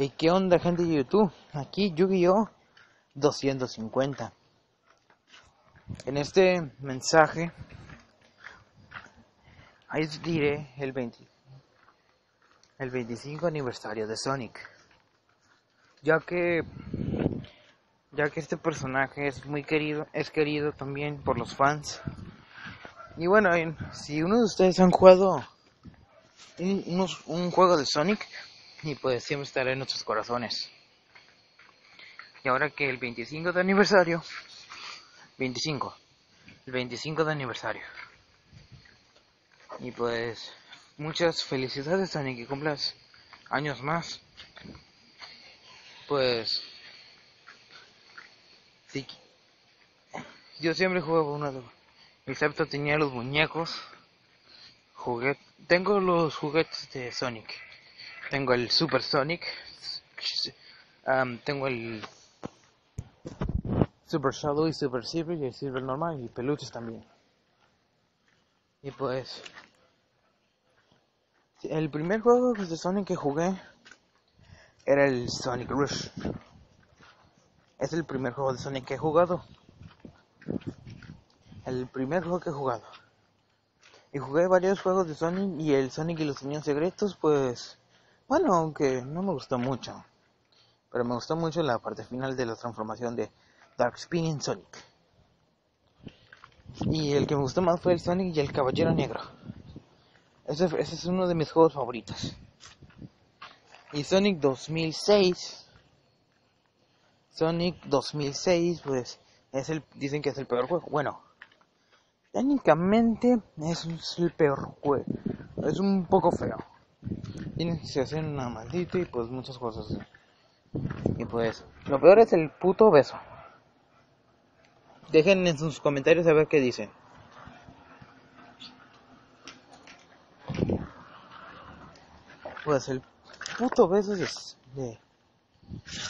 ¿Y qué onda gente de YouTube? Aquí Yu-Gi-Oh 250. En este mensaje ahí diré el 20 el 25 aniversario de Sonic. Ya que ya que este personaje es muy querido, es querido también por los fans. Y bueno, si uno de ustedes han jugado un, un juego de Sonic, y pues siempre estará en nuestros corazones. Y ahora que el 25 de aniversario, 25, el 25 de aniversario. Y pues muchas felicidades Sonic que cumplas años más. Pues sí, yo siempre juego uno de excepto tenía los muñecos, jugué, tengo los juguetes de Sonic tengo el Super Sonic. tengo el Super Shadow y Super Silver y el Silver normal y peluches también. Y pues el primer juego de Sonic que jugué era el Sonic Rush. Es el primer juego de Sonic que he jugado. El primer juego que he jugado. Y jugué varios juegos de Sonic y el Sonic y los Niños Secretos pues bueno, aunque no me gustó mucho. Pero me gustó mucho la parte final de la transformación de Dark Spin en Sonic. Y el que me gustó más fue el Sonic y el Caballero Negro. Ese, ese es uno de mis juegos favoritos. Y Sonic 2006. Sonic 2006, pues, es el, dicen que es el peor juego. Bueno, técnicamente es el peor juego. Es un poco feo se hacen una maldita y pues muchas cosas. Y pues, lo peor es el puto beso. Dejen en sus comentarios a ver qué dicen. Pues el puto beso es de,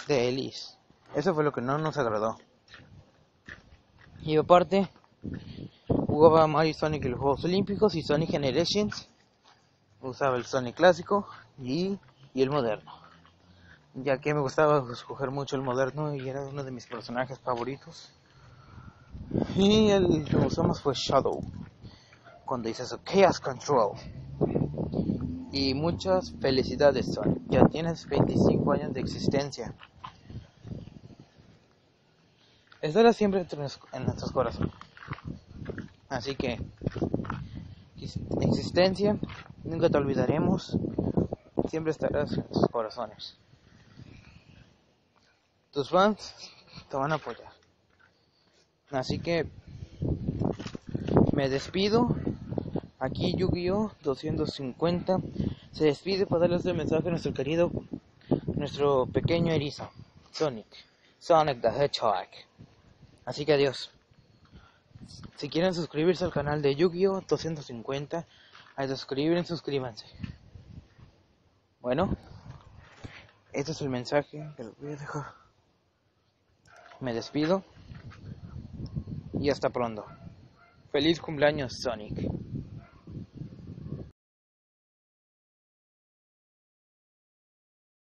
de Elise. Eso fue lo que no nos agradó. Y aparte, jugaba Mario Sonic en los Juegos Olímpicos y Sonic Generations usaba el Sonic clásico y, y, el moderno. Ya que me gustaba escoger mucho el moderno y era uno de mis personajes favoritos. Y el que usamos fue Shadow. Cuando dices Chaos Control. Y muchas felicidades, Sonic. Ya tienes 25 años de existencia. Estará siempre en nuestros corazones. Así que, existencia Nunca te olvidaremos. Siempre estarás en tus corazones. Tus fans te van a apoyar. Así que me despido. Aquí Yu-Gi-Oh 250 se despide para darles el mensaje a nuestro querido, nuestro pequeño erizo, Sonic, Sonic the Hedgehog. Así que adiós. Si quieren suscribirse al canal de Yu-Gi-Oh 250 a suscribir, suscríbanse. Bueno, este es el mensaje que les voy a dejar. Me despido y hasta pronto. Feliz cumpleaños, Sonic.